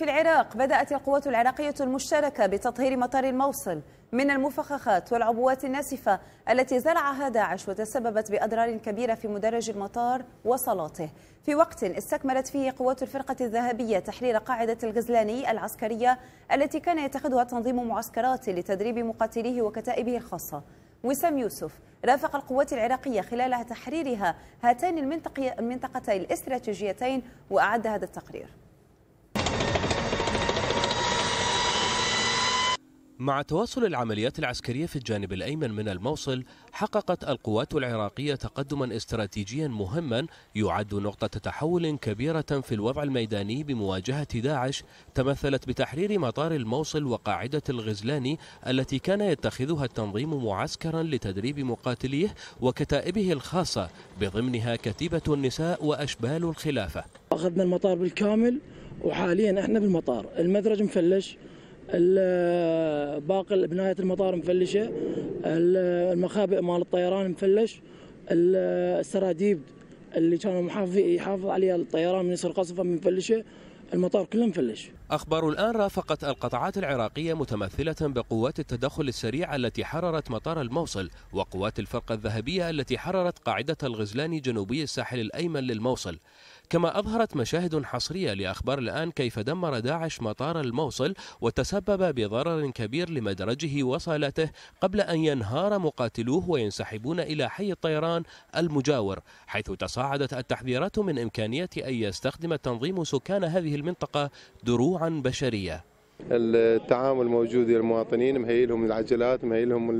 في العراق بدأت القوات العراقية المشتركة بتطهير مطار الموصل من المفخخات والعبوات الناسفة التي زرعها داعش وتسببت بأضرار كبيرة في مدرج المطار وصلاته. في وقت استكملت فيه قوات الفرقة الذهبية تحرير قاعدة الغزلاني العسكرية التي كان يتخذها تنظيم معسكرات لتدريب مقاتليه وكتائبه الخاصة. وسام يوسف رافق القوات العراقية خلال تحريرها هاتين المنطقتين الاستراتيجيتين وأعد هذا التقرير. مع تواصل العمليات العسكرية في الجانب الأيمن من الموصل حققت القوات العراقية تقدما استراتيجيا مهما يعد نقطة تحول كبيرة في الوضع الميداني بمواجهة داعش تمثلت بتحرير مطار الموصل وقاعدة الغزلاني التي كان يتخذها التنظيم معسكرا لتدريب مقاتليه وكتائبه الخاصة بضمنها كتيبة النساء وأشبال الخلافة. أخذنا المطار بالكامل وحاليا إحنا بالمطار. المدرج مفلش باقي بنايه المطار مفلشة. المخابئ مال الطيران مفلش. السراديب اللي كانوا محافظ يحافظ عليها الطيران من يصير قصفة مفلشة. المطار كله مفلش. أخبار الآن رافقت القطاعات العراقية متمثلة بقوات التدخل السريع التي حررت مطار الموصل وقوات الفرقة الذهبية التي حررت قاعدة الغزلان جنوبي الساحل الأيمن للموصل. كما أظهرت مشاهد حصرية لأخبار الآن كيف دمر داعش مطار الموصل وتسبب بضرر كبير لمدرجه وصالته قبل أن ينهار مقاتلوه وينسحبون إلى حي الطيران المجاور حيث تصاعدت التحذيرات من إمكانية أن يستخدم التنظيم سكان هذه المنطقة دروعا بشرية. التعامل موجود للمواطنين مهيئ لهم العجلات مهيئ لهم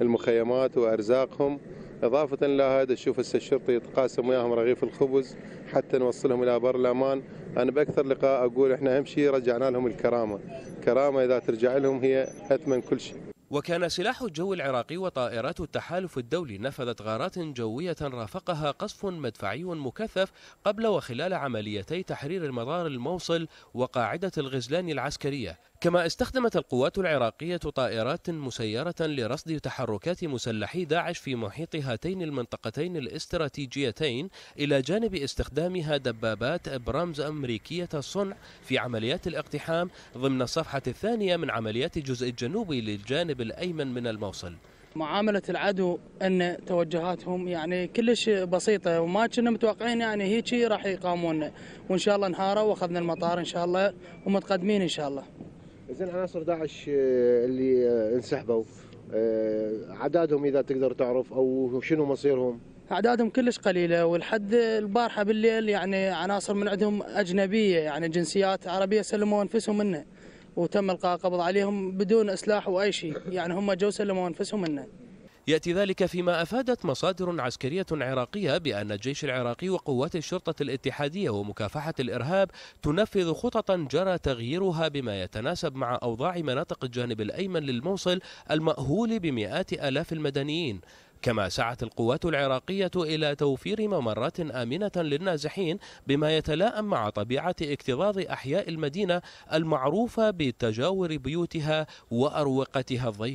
المخيمات وأرزاقهم. إضافة إلى هذا هسه الشرطي يتقاسم وياهم رغيف الخبز حتى نوصلهم إلى بر الأمان. أنا بأكثر لقاء أقول إحنا أهم شيء رجعنا لهم الكرامة. كرامة إذا ترجع لهم هي أثمن كل شيء. وكان سلاح الجو العراقي وطائرات التحالف الدولي نفذت غارات جوية رافقها قصف مدفعي مكثف قبل وخلال عمليتي تحرير المطار الموصل وقاعدة الغزلان العسكرية. كما استخدمت القوات العراقية طائرات مسيرة لرصد تحركات مسلحي داعش في محيط هاتين المنطقتين الاستراتيجيتين إلى جانب استخدامها دبابات برامز أمريكية الصنع في عمليات الاقتحام ضمن الصفحة الثانية من عمليات الجزء الجنوبي للجانب الأيمن من الموصل. معاملة العدو أن توجهاتهم يعني كلش بسيطة وما كنا متوقعين يعني هيك راح يقامون. وإن شاء الله انهاروا وأخذنا المطار إن شاء الله ومتقدمين إن شاء الله. زين عناصر داعش آه، اللي آه، انسحبوا. آه، عددهم إذا تقدر تعرف أو شنو مصيرهم؟ اعدادهم كلش قليلة ولحد البارحة بالليل يعني عناصر من عندهم أجنبية يعني جنسيات عربية سلموا أنفسهم منه. وتم إلقاء قبض عليهم بدون اسلاح وأي شيء يعني هم جو سلموا أنفسهم منه. يأتي ذلك فيما أفادت مصادر عسكرية عراقية بأن الجيش العراقي وقوات الشرطة الاتحادية ومكافحة الإرهاب تنفذ خططا جرى تغييرها بما يتناسب مع أوضاع مناطق الجانب الأيمن للموصل المأهول بمئات آلاف المدنيين. كما سعت القوات العراقية إلى توفير ممرات آمنة للنازحين بما يتلائم مع طبيعة اكتظاظ أحياء المدينة المعروفة بتجاور بيوتها وأروقتها الضيقة